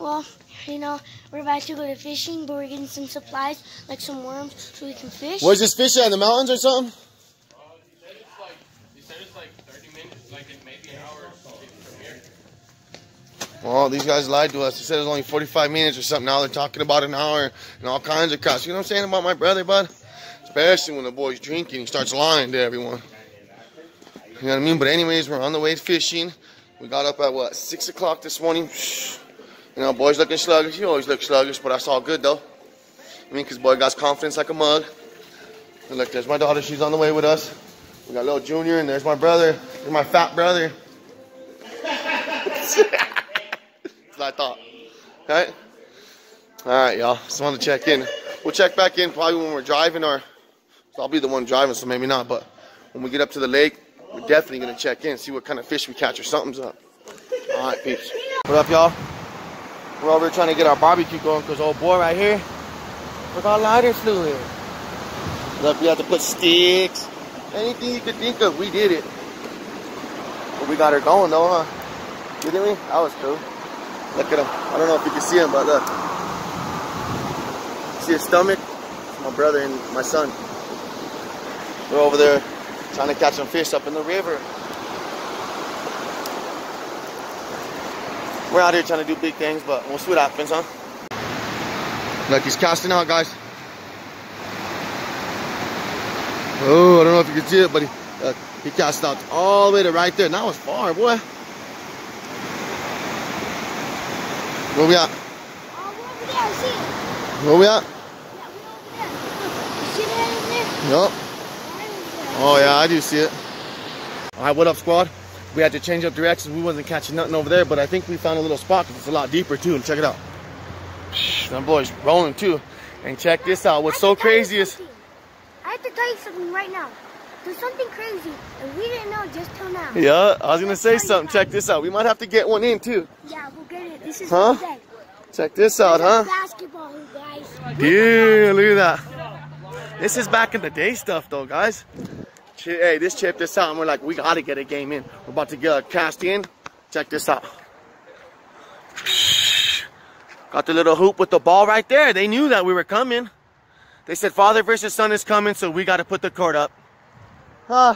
Well, you know, we're about to go to fishing, but we're getting some supplies, like some worms, so we can fish. Where's this fish at? In the mountains or something? Well, these guys lied to us. They said it was only 45 minutes or something. Now they're talking about an hour and all kinds of crap. You know what I'm saying about my brother, bud? Especially when the boy's drinking, he starts lying to everyone. You know what I mean? But anyways, we're on the way to fishing. We got up at what, 6 o'clock this morning. You know, boy's looking sluggish. He always looks sluggish, but that's all good though. I mean, because boy got confidence like a mug. And look, there's my daughter. She's on the way with us. We got little Junior, and there's my brother. There's my fat brother. That's what I thought. Right? All right, y'all. Just wanted to check in. We'll check back in probably when we're driving, or so I'll be the one driving, so maybe not. But when we get up to the lake, we're definitely gonna check in, see what kind of fish we catch or something's up. All right, peeps. What up, y'all? We're over here trying to get our barbecue going because old boy right here forgot lighter fluid. Look, we have to put sticks, anything you could think of, we did it. But we got her going though, huh? Didn't we? That was cool. Look at him. I don't know if you can see him, but look. See his stomach? My brother and my son. We're over there trying to catch some fish up in the river. We're out here trying to do big things, but we'll see what happens, huh? Look, he's casting out, guys. Oh, I don't know if you can see it, but he, uh, he cast out all the way to right there. And that was far, boy. Where we at? Oh, we're over there, see it? Where we at? Yeah, we're over there. You see that over there? Yup. Right over there. Oh, yeah, I do see it. All right, what up, squad? We had to change up directions. We wasn't catching nothing over there, but I think we found a little spot because it's a lot deeper, too. And check it out. That boy's rolling, too. And check this out. What's so have to tell you crazy is... I have to tell you something right now. There's something crazy, and we didn't know just till now. Yeah, I was going to say something. Check this out. We might have to get one in, too. Yeah, we'll get it. This is Huh? the day. Check this out, huh? Basketball, guys. Dude, look at that. This is back in the day stuff, though, guys. Hey, this chip this out, and we're like, we gotta get a game in. We're about to get a cast in. Check this out. Got the little hoop with the ball right there. They knew that we were coming. They said father versus son is coming, so we gotta put the court up. Huh?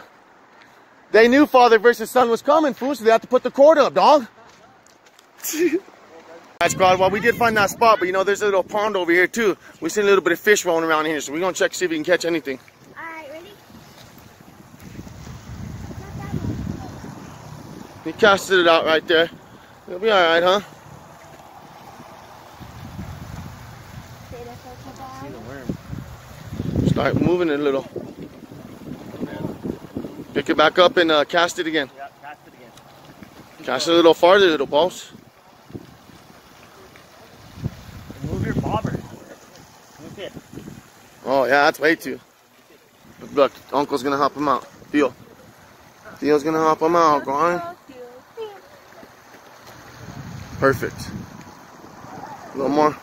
They knew father versus son was coming, fool, so they have to put the court up, dog. Alright, squad. Well, we did find that spot, but you know, there's a little pond over here too. We seen a little bit of fish rolling around here, so we're gonna check see if we can catch anything. Alright, ready? He casted it out right there. It'll be alright, huh? Start moving it a little. Pick it back up and uh, cast it again. Yeah, cast it again. Cast it a little farther, little boss. Move your bobber. Move it. Oh yeah, that's way too. Look, Uncle's gonna help him out. Theo. Theo's gonna help him out, go on. Perfect. A little more.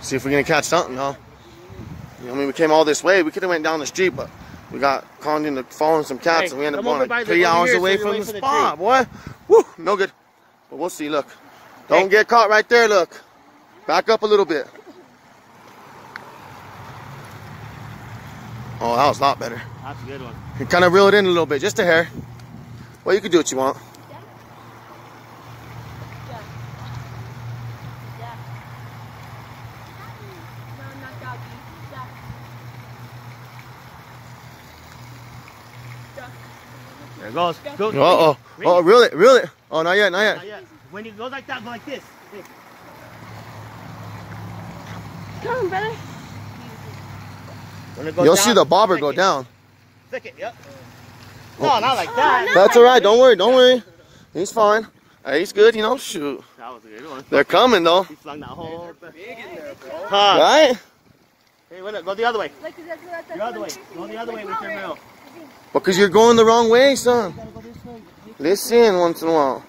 See if we're gonna catch something, huh? You know, I mean, we came all this way. We could have went down the street, but we got conned into following some cats, Hey, and we ended up going like three hours so away you're from the the spot, boy. Woo, no good. But we'll see. Look, don't Hey. get caught right there. Look, back up a little bit. Oh, that was a lot better. That's a good one. You kind of reel it in a little bit, just a hair. Well, you can do what you want. There it goes. Go. Uh oh, oh, reel it, reel it. Oh, not yet, not Not yet. yet. When you go like that, go like this. Hey. Come on, brother. When it goes You'll down, see the bobber go it. down. Flick it, yep. No, not like that. Oh, that's all right. Don't worry, don't worry. He's fine. Hey, he's good, you know. Shoot, That was a good one. they're coming though, He flung that whole thing. Huh. right? Hey, wait, go the other way. Like, that's, that's, The other way. Go the other way with your reel. Because you're going the wrong way, son. Go way. Listen once in a while.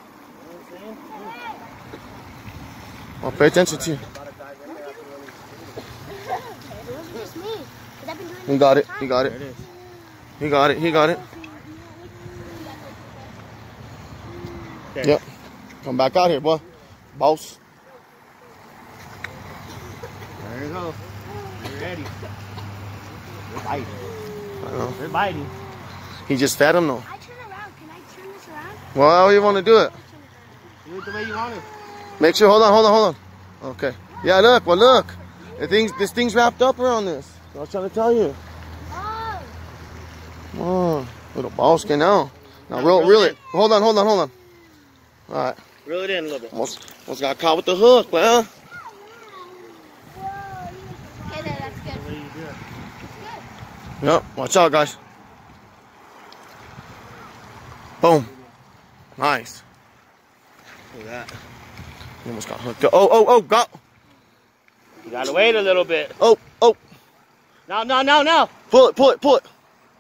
I'll pay attention to you. It's me. 'cause I've been doing He got it. He got it. it is. He got it. He got it. Okay. Yep. Come back out here, boy. Boss. There you go. You're ready. They're biting. I know. They're biting. He just fed him though. I turn around. Can I turn this around? Well, how you want to do it? Do it the way you want it. Make sure. Hold on. Hold on. Hold on. Okay. Yeah. Look. Well, look. The thing's this thing's wrapped up around this. I was trying to tell you. Oh. Come on, little ball skin now. Now Now roll, reel reel it it. Hold on. Hold on. Hold on. All right. Reel it in a little bit. Almost, almost got caught with the hook, man. Okay, then that's good. The way you do it. Yep. Watch out, guys. Boom. Nice. Look at that. He almost got hooked. up. Oh, oh, oh, got. You gotta wait a little bit. Oh, oh. Now, now, now, now. Pull it, pull it, pull it.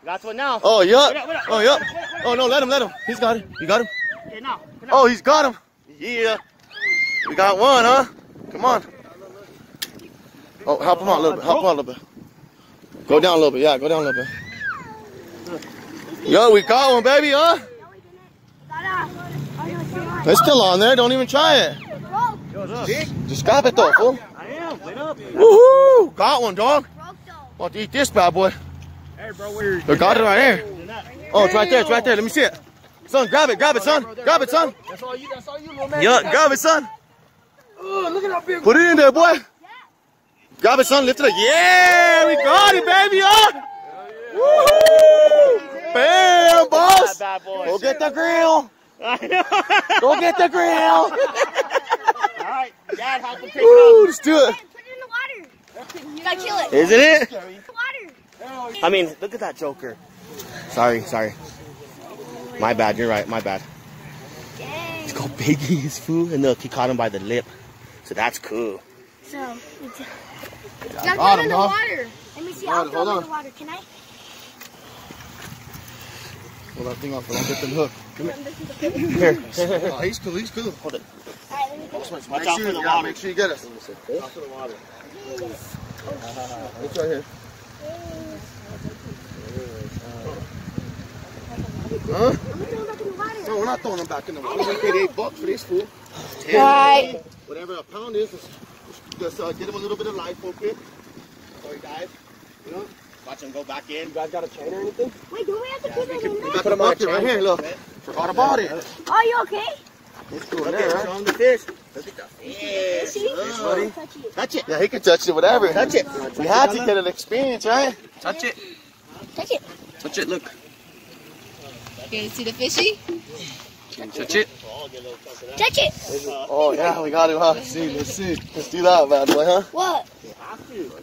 That's what now. Oh, Wait yup. up, wait up, Oh, wait yup. up, wait up, wait up. Oh, no, let him, let him. He's got it. You got him? Okay, now. Now. Oh, he's got him. Yeah. We got one, huh? Come on. Oh, help him out a little bit. Help him out a little bit. Go down a little bit. Yeah, go down a little bit. Yo, we got one, baby, huh? No, we didn't. Got off. No, it's still on there. Don't even try it. Broke. Yo, look. Just grab it, though, fool. I am. Wait up. Woohoo! Got one, dog. About to eat this bad boy? Hey, bro, where They got it right here. Oh, it's right there. It's right there. Let me see it. Son, grab it. Grab it, son. Grab it, son. That's all you. That's all you, little man. Yeah, grab it, son. Oh, look at how big. Put it in there, boy. Grab it, son. Lift it up. Yeah, we got it, baby. Huh? Woohoo! Bam, boss. Bad boy. Go get the grill. Go get the grill. All right, Dad, help him take Woo, it let's do it. Put it in the water. You gotta kill it. Isn't it? Water. I mean, look at that Joker. Sorry, sorry. My bad. You're right. My bad. Dang. Look how big he is, fool. And look, he caught him by the lip. So that's cool. So, it's, got gotta put him, in the dog. water. Let me see. Hold I'll on, throw hold in the water. Can I? Pull that thing off. Don't get them hooked. Here. Oh, he's cool. He's cool. Hold it. Alright, let me put it. Watch Make out sure, for the yeah, water. Make sure you get us. Watch out for the water. It's right here. Huh? Not throwing them back in the water. We paid eight bucks for this fool. Right. Whatever a pound is, just, just uh, get him a little bit of life, okay? Before he dies. You know? Watch him go back in. You guys got a chain or anything? Wait, don't we have to put him in We there? got the bucket right here, look. Forgot about it. Are you okay? It's cool Look there, at right? show him the fish. Look at the fish. See? buddy. Touch it. Touch it. Yeah, he can touch it, whatever. Touch it. We had to get an experience, right? Touch it. Touch it. Touch it. Look. Okay, see the fishy? Touch it. Touch it. Oh, yeah, we got it. Huh? Let's see, let's see. Let's do that, bad boy, huh? What?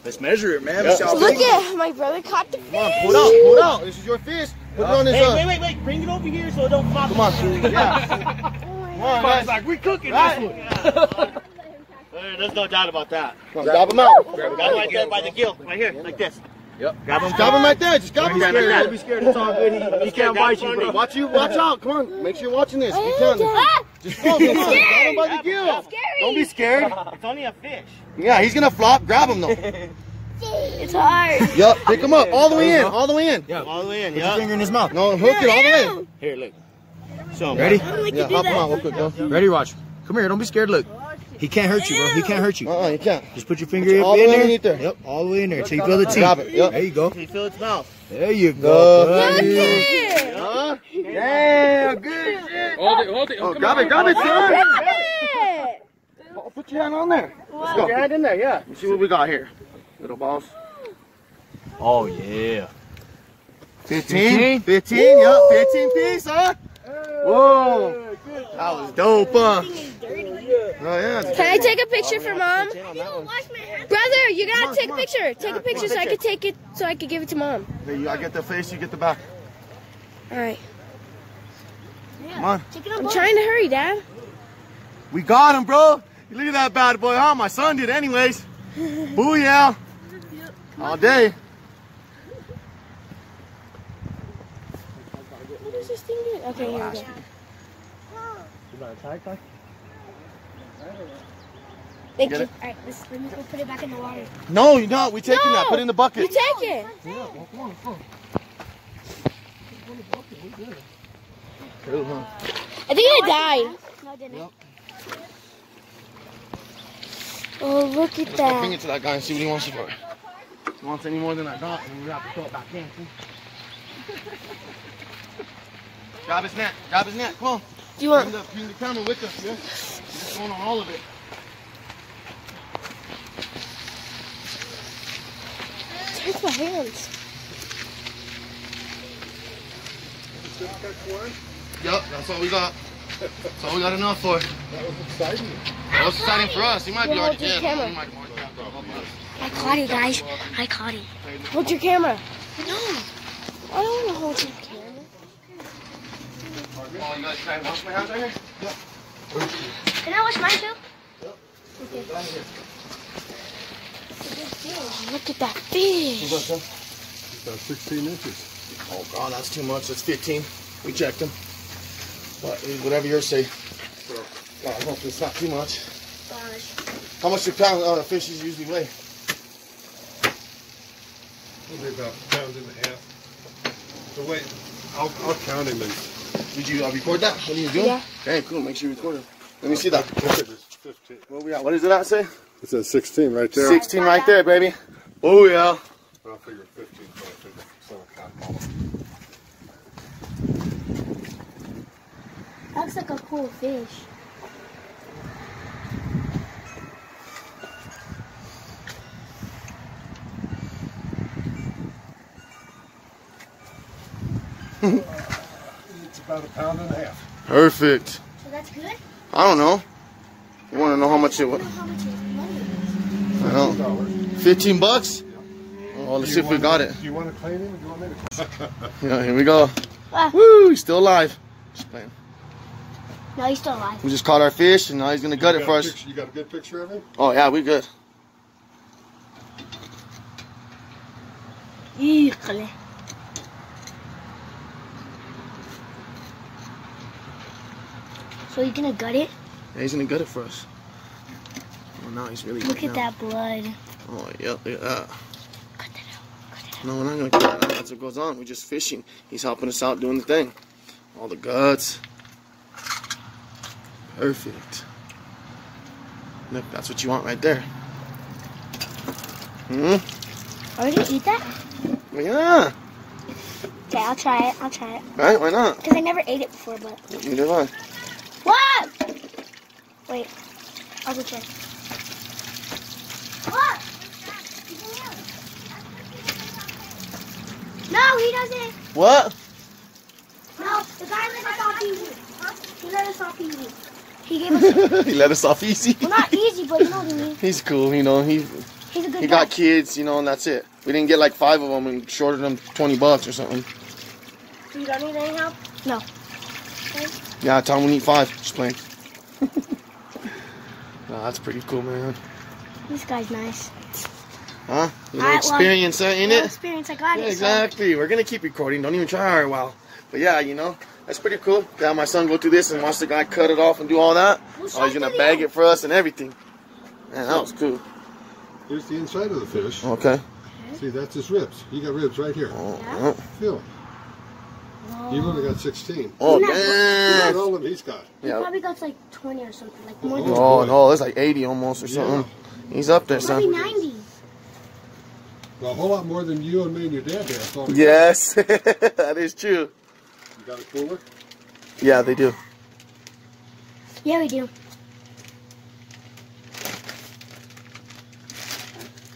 Let's measure it, man. Yeah. Let's see how Look at my brother caught the fish. Come on, fish. pull it out, pull it out. This is your fish. Put it on his, Hey, uh, wait, wait, wait. Bring it over here so it don't flop. Come on, yeah. Come on, guys. like, we cooking this one. There's no doubt about that. Come on, grab him out. Grab him right there by the gill. Right here, like this. Yep. Grab him. Grab him right there. Just grab him. Grab Scared. Don't be scared. It's all good. He, he can't bite you, bro. Watch you. Watch out. Come on. Make sure you're watching this. If you can. Ah, Just go. Come on. Grab him by the gill. Don't be scared. It's only a fish. Yeah, he's gonna flop. Grab him though. It's hard. Yup. Pick him up. All the way in. All the way in. Yeah, All the way in, Put your finger in his mouth. No, hook it all the way. In. Here, look. Show him. Ready? I Yeah, to hop him that. out real quick, though. Ready, watch. Come here, don't be scared. Look. He can't hurt you, bro. He can't hurt you. Uh-uh, you can't. Just put your finger all up the in there. there. Yep, all the way in there until you feel the teeth. Grab it. Yep. There you go. Can you feel its mouth? There you Go. go. Look Huh? Yeah, good shit. Hold it, hold it. Oh, grab it, grab it, son. Look it. Oh, put your hand on there. Let's Put your hand in there, yeah. Let me see what we got here. Little balls. Oh, yeah. 15? 15, yup. 15 piece, huh? Whoa. That was dope, huh? Oh, yeah. Can I take a picture for mom? Wash my hands. Brother, you gotta take a picture. Take a picture so I picture. can take it, so I can give it to mom. I get the face, you get the back. All right. Come on. Take it on I'm trying to hurry, Dad. We got him, bro. Look at that bad boy, huh? My son did anyways. Booyah. All day. What is this thing doing? Okay, here we go. Thank Get you. All right, let's, let me go put it back in the water. No, you're not. We taking that. Put it in the bucket. You bucket. take it. True, huh? I think it died. No, it didn't. Yep. Oh, look at Let's go bring that. it to that guy and see what he wants for it. If he wants any more than I got, then we have to throw it back in. Grab his net. Grab his net. Come on. Do you want? Bring the, bring the camera with us, yeah? We're going on all of it. Take my hands. Yep, that's all we got. That's all we got enough for. That was exciting. That was exciting for us. He might be Yeah, already hold dead. camera. Be already dead. I caught it, guys. I caught it. Hold your camera. No. I don't want to hold your camera. Oh, you guys trying to wash my hands right here? Can I wash mine too? Okay. Look at that fish. About 16 inches. Oh, God, that's too much. That's 15. We checked them. But eh, whatever yours say. God, hope it's not too much. Gosh. How much do pound uh, fishes usually weigh? Probably about a pound and a half. So wait, I'll, I'll count him and Did you uh, record that? What are you doing? Yeah. Okay, cool. Make sure you record it. Let me see that. look 15. What we got? What does it at say? It says 16 right there. 16 right there, baby. Oh, yeah. I'll figure 15. So I figure so I'll count all of them. That looks like a cool fish. It's about a pound and a half. Perfect. So that's good? I don't know. You want to know how much it was? How much is money? I don't. Dollars. 15 bucks? Oh, let's see if we got it. Do you want to clean him do you want me to? Yeah, here we go. Ah. Woo, he's still alive. Just playing. No, he's still alive. We just caught our fish, and now he's gonna gut it for us. picture- You got a good picture of him? Oh yeah, we good. Híjole. So you're gonna gut it? Yeah, he's gonna gut it for us. Oh, now he's really Look at that blood. Oh yeah, look at that. Cut that out. Cut that out. No, we're not gonna cut that out. That's what goes on. We're just fishing. He's helping us out doing the thing. All the guts. Perfect. Look, that's what you want right there. Hmm. Are we gonna eat that? Yeah. Okay, I'll try it. I'll try it. Right? Why not? Because I never ate it before, but. Neither have I. What? Wait. I'll go check. What? No, he doesn't. What? No, the guy let us off easy. He let us off easy. He gave us, he let us off easy. well, not easy, but you know what I mean. He's cool, you know. He He's a good he guy. got kids, you know, and that's it. We didn't get like five of them and shorted them twenty bucks or something. You don't need any help? No. Okay. Yeah, tell him we need five. Just playing. No, that's pretty cool, man. This guy's nice. Huh? You know, I- well, experience, uh, ain't No it? experience, I got Yeah, it. so- exactly. We're gonna keep recording. Don't even try a while. But yeah, you know, that's pretty cool. Got my son go through this and watch the guy cut it off and do all that. We'll Oh, he's gonna bag it for us and everything. Man, that was cool. Here's the inside of the fish. Okay. See, that's his ribs. You got ribs right here. Oh, Yeah. oh, Feel. You've only got 16. oh Isn't that- Look all of them he's got. He Yeah. probably got like 20 or something, like more than Oh, oh no, it's like 80 almost or something. Yeah. He's up there, Probably son. 90. Well, a whole lot more than you and me and your dad did. Yes, that is true. You got a cooler? Yeah, they do. Yeah, we do.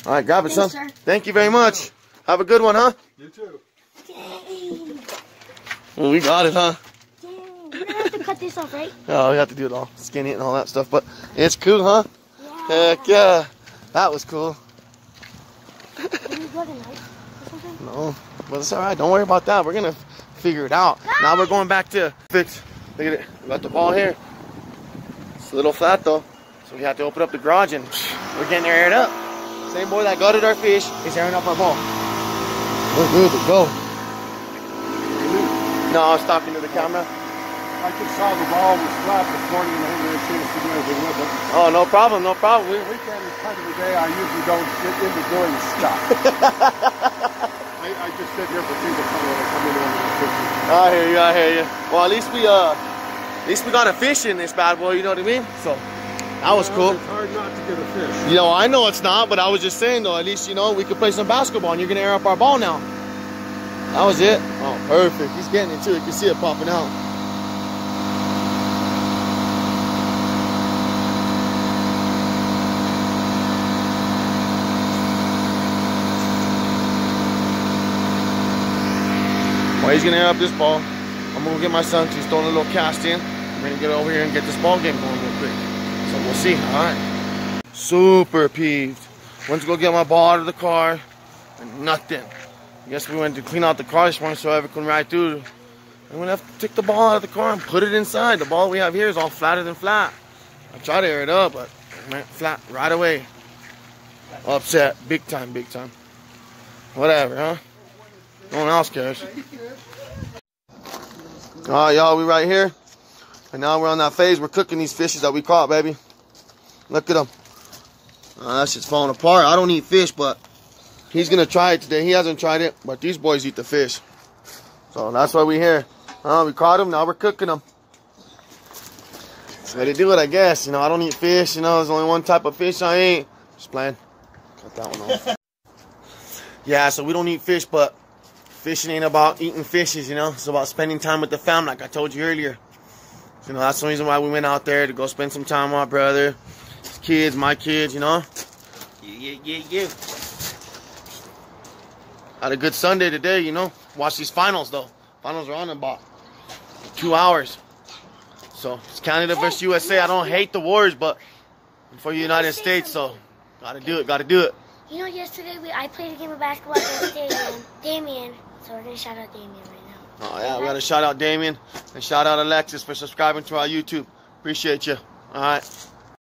All right, grab it, son. Sir. Thank you very much. Have a good one, huh? You too. Dang. Well, we got it, huh? Dang. We're gonna have to cut this off, right? Oh, we have to do it all, skin it and all that stuff. But it's cool, huh? Yeah. Heck yeah, that was cool. Can we go tonight or something? No, but it's all right. Don't worry about that. We're gonna figure it out. Ah! Now we're going back to fix. Look at it. We got the ball here. It's a little flat though, so we have to open up the garage and we're getting aired up. Same boy that gutted our fish is airing up our ball. We're good to go. No, I was talking to the camera. I just saw the ball was flat this morning and I didn't get a chance to do anything with it. Oh, no problem, no problem. We, Weekend is kind of the day I usually don't get into doing stuff. I, I just sit here for people coming I come in on the pictures. I hear you, I hear you. Well, at least we, uh, at least we got a fish in this bad boy, you know what I mean? So that was cool. It's hard not to get a fish. You know, I know it's not, but I was just saying though, at least you know we could play some basketball and you're gonna air up our ball now. That was it. Oh, perfect. He's getting it too. You can see it popping out. Well, he's gonna air up this ball. I'm gonna get my son He's throwing a little cast in. I'm gonna get over here and get this ball game going real quick. So we'll see. All right. Super peeved. Went to go get my ball out of the car, and nothing. Guess we went to clean out the car this morning so I could ride through. I'm gonna have to take the ball out of the car and put it inside. The ball we have here is all flatter than flat. I tried to air it up, but it went flat right away. Upset, big time, big time. Whatever, huh? No one else cares. All right, y'all, we right here. And now we're on that phase. We're cooking these fishes that we caught, baby. Look at them. Uh, that shit's falling apart. I don't eat fish, but he's to try it today. He hasn't tried it, but these boys eat the fish. So that's why we're here. Uh, we caught them. Now we're cooking them. How they do it, I guess. You know, I don't eat fish. You know, there's only one type of fish I eat. Just playing. Cut that one off. yeah, so we don't eat fish, but fishing ain't about eating fishes, you know. It's about spending time with the family, like I told you earlier. You know, that's the reason why we went out there to go spend some time with my brother, his kids, my kids, you know. Yeah, yeah, yeah, yeah. Had a good Sunday today, you know. Watch these finals, though. Finals are on in about two hours. So, it's Canada versus USA. I don't hate the wars, but for the United States, so gotta do it, gotta do it. You know, yesterday we I played a game of basketball against Damien. Damien. So we're gonna shout out Damien right now. Oh yeah, we gotta shout out Damien and shout out Alexis for subscribing to our YouTube. Appreciate you. All right.